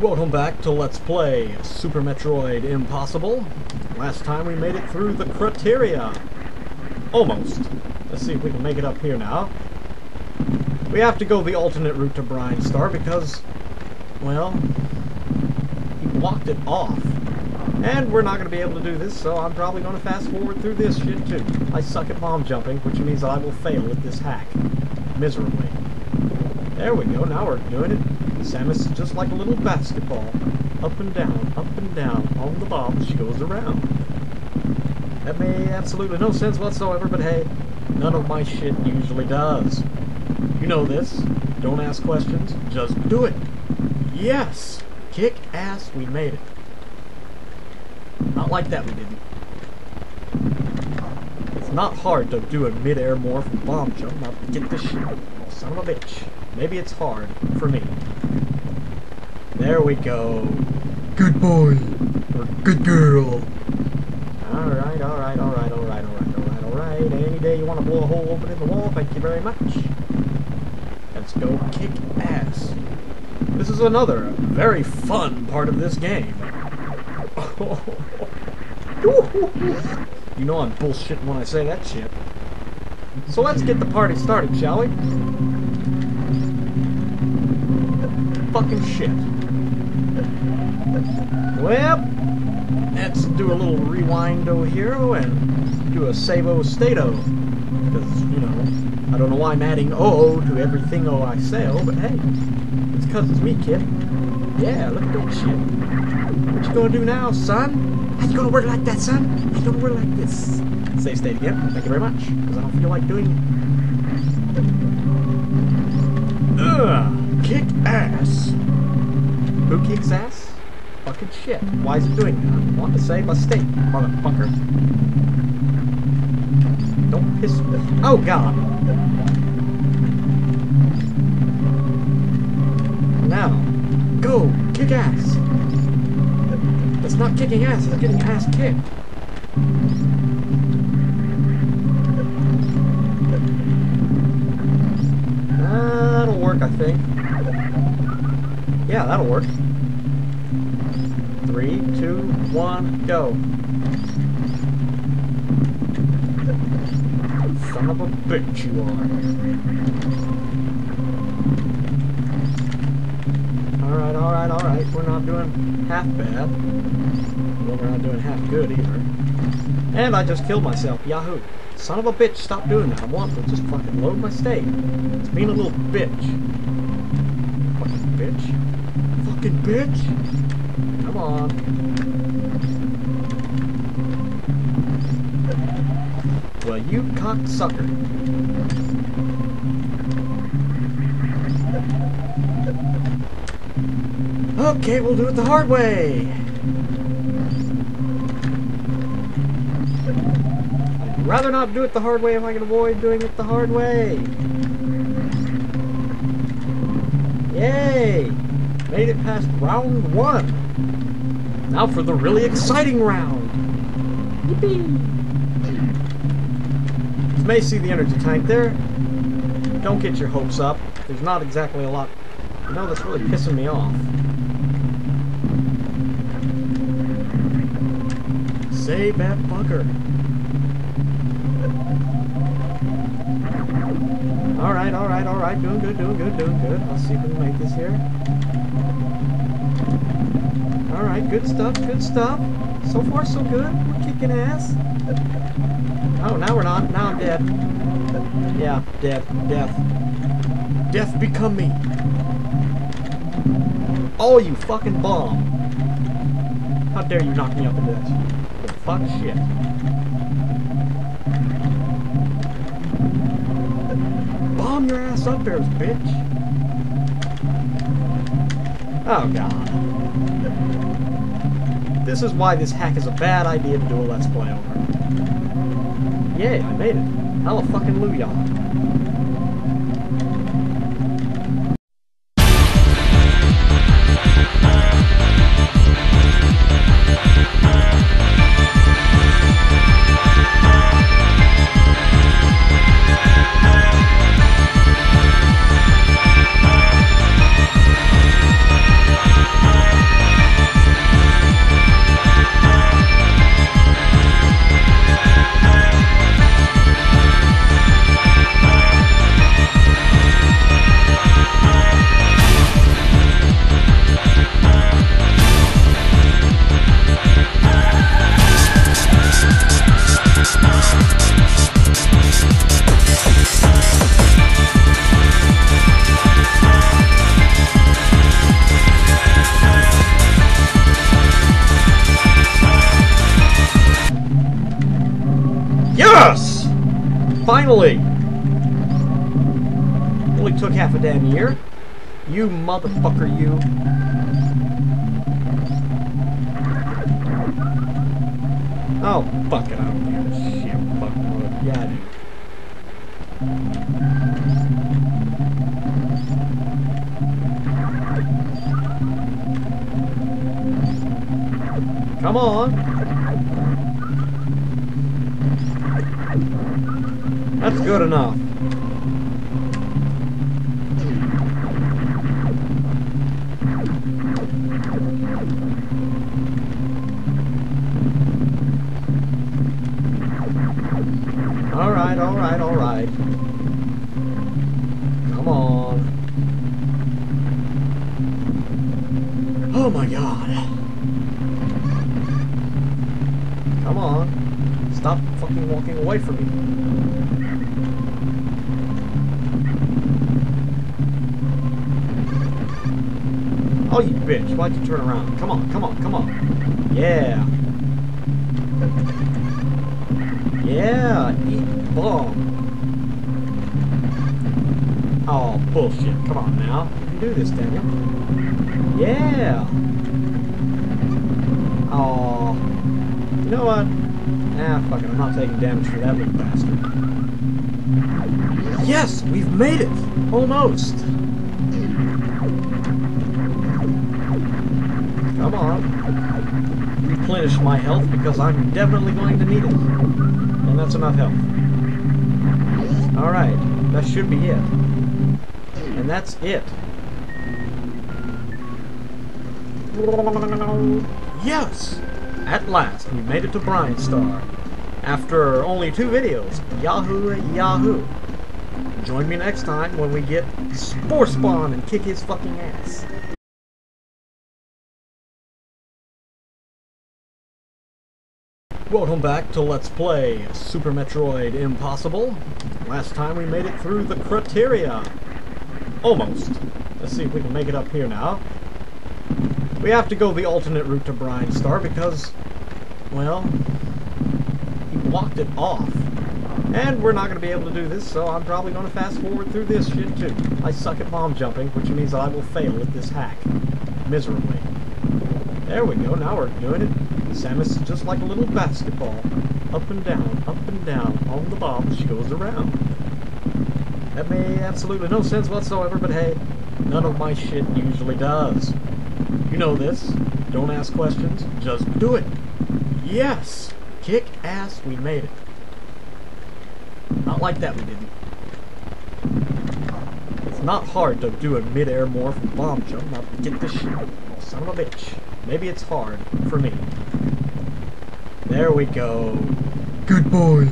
Welcome back to Let's Play Super Metroid Impossible. Last time we made it through the Crateria. Almost. Let's see if we can make it up here now. We have to go the alternate route to Brinstar because, well, he blocked it off. And we're not going to be able to do this, so I'm probably going to fast forward through this shit too. I suck at bomb jumping, which means I will fail at this hack. Miserably. There we go, now we're doing it. Samus is just like a little basketball. Up and down, up and down, on the bomb she goes around. That made absolutely no sense whatsoever, but hey, none of my shit usually does. You know this. Don't ask questions, just do it. Yes! Kick ass, we made it. Not like that we didn't. It's not hard to do a mid-air morph bomb jump. Now get this shit. Son of a bitch. Maybe it's hard for me. There we go. Good boy. Or good girl. Alright, alright, alright, alright, alright, alright, alright. Any day you want to blow a hole open in the wall, thank you very much. Let's go kick ass. This is another very fun part of this game. you know I'm bullshitting when I say that shit. So let's get the party started, shall we? Fucking shit. Well, let's do a little rewind rewindo here and do a save-o stato. Because, you know, I don't know why I'm adding O to everything O I say, oh, but hey, it's because it's me, kid. Yeah, look at that shit. What you gonna do now, son? How you gonna work like that, son? How you gonna work like this? Save state again. Thank you very much. Because I don't feel like doing... It. Ugh! Kick ass! Who kicks ass? Shit. Why is it doing that? I want to save my state, motherfucker. Don't piss me. Oh, God! Now, go! Kick ass! It's not kicking ass, it's getting ass kicked. That'll work, I think. Yeah, that'll work. Three, two, one, go. Son of a bitch you are. Alright, alright, alright. We're not doing half bad. Well, we're not doing half good either. And I just killed myself. Yahoo. Son of a bitch, stop doing that. I want to just fucking load my state. It's being a little bitch. Fucking bitch. Fucking bitch. Well, you cocksucker. Okay, we'll do it the hard way. I'd rather not do it the hard way if I can avoid doing it the hard way. Yay! Made it past round one. Now for the really exciting round. Yippee! You may see the energy tank there. Don't get your hopes up. There's not exactly a lot. You know, that's really pissing me off. Save that fucker. Alright, alright, alright. Doing good, doing good, doing good. Let's see if we can make this here. Alright, good stuff, good stuff. So far, so good. We're kicking ass. Oh, now we're not. Now I'm dead. Yeah, dead. Death. Death become me. Oh, you fucking bomb. How dare you knock me up in this? Fuck shit. Bomb your ass up there, bitch. Oh, God. This is why this hack is a bad idea to do a Let's Play over. Yay, I made it. Hallelujah. Finally! Only took half a damn year. You motherfucker, you. Oh, fuck it, I don't give a shit. Fuck. Yeah. Come on. Good enough. Alright, alright, alright. Come on. Oh my god. Come on. Stop fucking walking away from me. Oh, you bitch. Why'd you turn around? Come on, come on, come on. Yeah. Yeah, eat bomb. Oh, bullshit. Come on now. You can do this, Daniel. Yeah. Oh. You know what? Ah, fuck it. I'm not taking damage for that little bastard. Yes! We've made it! Almost! Come on. Replenish my health because I'm definitely going to need it. And that's enough health. Alright. That should be it. And that's it. Yes! At last, we made it to Brinstar. After only two videos. Yahoo, Yahoo. Join me next time when we get Spore Spawn and kick his fucking ass. Welcome back to Let's Play Super Metroid Impossible. Last time we made it through the Crateria. Almost. Let's see if we can make it up here now. We have to go the alternate route to Brinstar because, well, he blocked it off. And we're not going to be able to do this, so I'm probably going to fast forward through this shit too. I suck at bomb jumping, which means I will fail at this hack. Miserably. There we go, now we're doing it. Samus is just like a little basketball. Up and down, up and down, on the bomb she goes around. That made absolutely no sense whatsoever, but hey, none of my shit usually does. You know this. Don't ask questions, just do it. Yes! Kick ass, we made it. Not like that we didn't. It's not hard to do a mid-air morph bomb jump. Now get this shit. Oh, son of a bitch. Maybe it's hard for me. There we go. Good boy.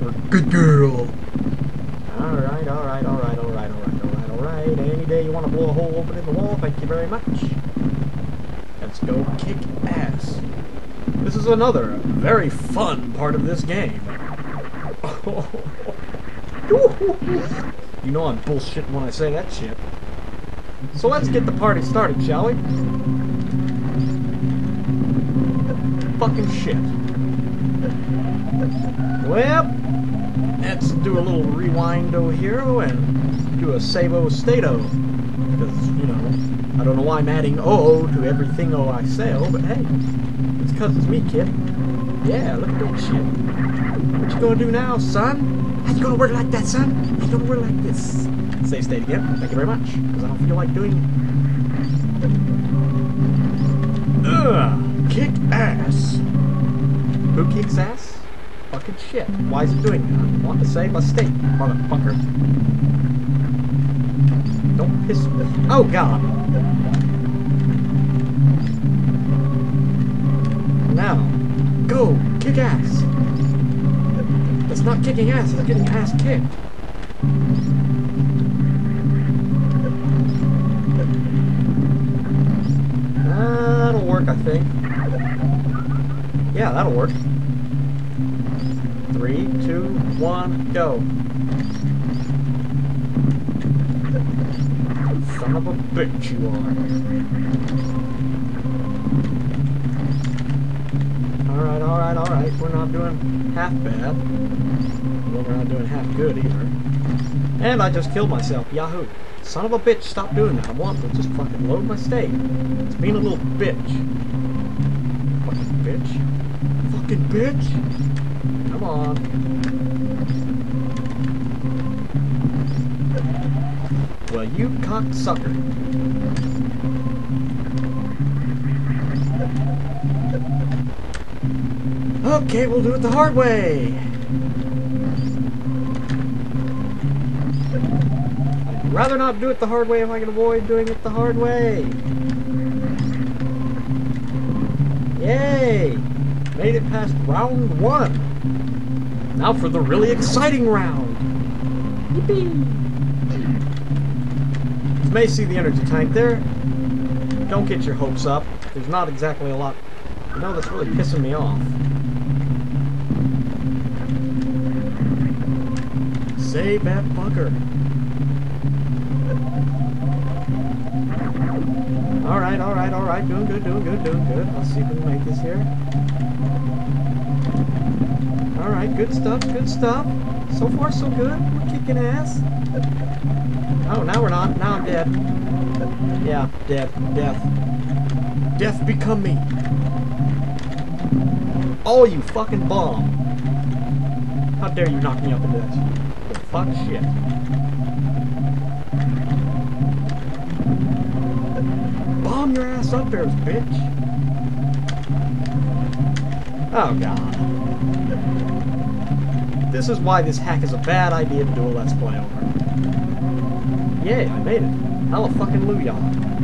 Or good girl. Alright, alright, alright, alright, alright, alright, alright. Any day you want to blow a hole open in the wall, thank you very much. Let's go kick ass. This is another very fun part of this game. you know I'm bullshitting when I say that shit. So let's get the party started, shall we? Fucking shit. Well, let's do a little rewind rewindo here and do a savo stato. Because, you know, I don't know why I'm adding O to everything O I say, oh, but hey, it's because it's me, kid. Yeah, look at that shit. What you gonna do now, son? How you gonna work like that, son? How you gonna work like this? Save state again. Thank you very much. Because I don't feel like doing... Ugh! Kick ass! Who kicks ass? Fucking shit. Why is he doing that? I want to save my state, motherfucker. Don't piss me. Oh, God! Now, go! Kick ass! It's not kicking ass, it's getting ass kicked. That'll work, I think. Yeah, that'll work. Three, two, one, go. Son of a bitch you are. Alright, alright, alright. We're not doing half bad. Well, we're not doing half good either. And I just killed myself. Yahoo. Son of a bitch, stop doing that. I want to just fucking load my state. It's being a little bitch. Fucking bitch. Come on. Well, you cocksucker. Okay, we'll do it the hard way. I'd rather not do it the hard way if I can avoid doing it the hard way. Yay! Made it past round one. Now for the really exciting round. Yippee! You may see the energy tank there. Don't get your hopes up. There's not exactly a lot. You know, that's really pissing me off. Save that fucker. Alright, alright, alright. Doing good, doing good, doing good. Let's see if we can make this here. Alright, good stuff, good stuff. So far, so good. We're kicking ass. Oh, now we're not. Now I'm dead. Yeah, dead. Death. Death become me. Oh, you fucking bomb. How dare you knock me up that? The fuck shit. Your ass up there, bitch. Oh, God. This is why this hack is a bad idea to do a Let's Play over. Yay, I made it. Hella fucking Luya.